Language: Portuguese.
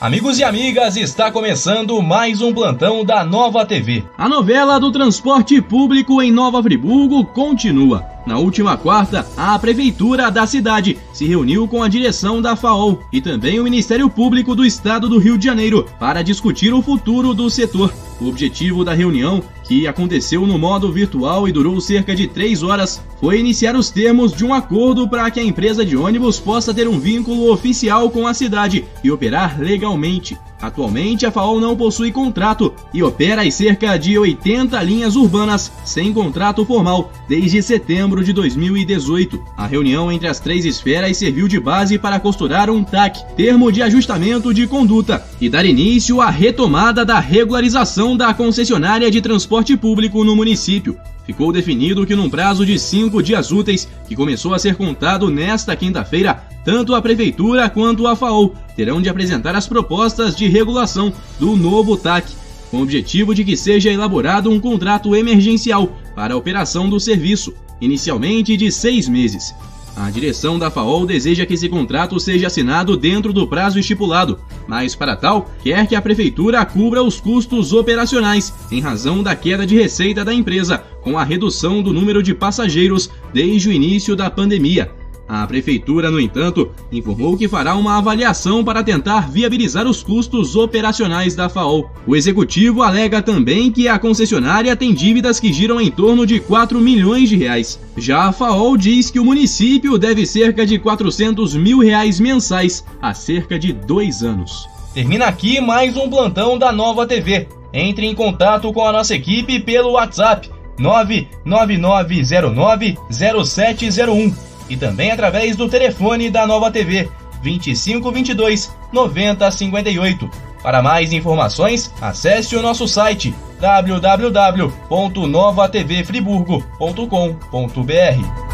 Amigos e amigas, está começando mais um plantão da Nova TV. A novela do transporte público em Nova Friburgo continua. Na última quarta, a prefeitura da cidade se reuniu com a direção da FAOL e também o Ministério Público do Estado do Rio de Janeiro para discutir o futuro do setor. O objetivo da reunião, que aconteceu no modo virtual e durou cerca de três horas, foi iniciar os termos de um acordo para que a empresa de ônibus possa ter um vínculo oficial com a cidade e operar legalmente. Atualmente, a FAO não possui contrato e opera as cerca de 80 linhas urbanas sem contrato formal desde setembro de 2018. A reunião entre as três esferas serviu de base para costurar um TAC, termo de ajustamento de conduta, e dar início à retomada da regularização da concessionária de transporte público no município ficou definido que num prazo de cinco dias úteis, que começou a ser contado nesta quinta-feira, tanto a Prefeitura quanto a FAO terão de apresentar as propostas de regulação do novo TAC, com o objetivo de que seja elaborado um contrato emergencial para a operação do serviço, inicialmente de seis meses. A direção da FAOL deseja que esse contrato seja assinado dentro do prazo estipulado, mas para tal, quer que a prefeitura cubra os custos operacionais em razão da queda de receita da empresa com a redução do número de passageiros desde o início da pandemia. A prefeitura, no entanto, informou que fará uma avaliação para tentar viabilizar os custos operacionais da FAO. O executivo alega também que a concessionária tem dívidas que giram em torno de 4 milhões de reais. Já a FAO diz que o município deve cerca de 400 mil reais mensais há cerca de dois anos. Termina aqui mais um plantão da Nova TV. Entre em contato com a nossa equipe pelo WhatsApp 999090701 e também através do telefone da Nova TV 2522 9058. Para mais informações, acesse o nosso site www.novatvfriburgo.com.br.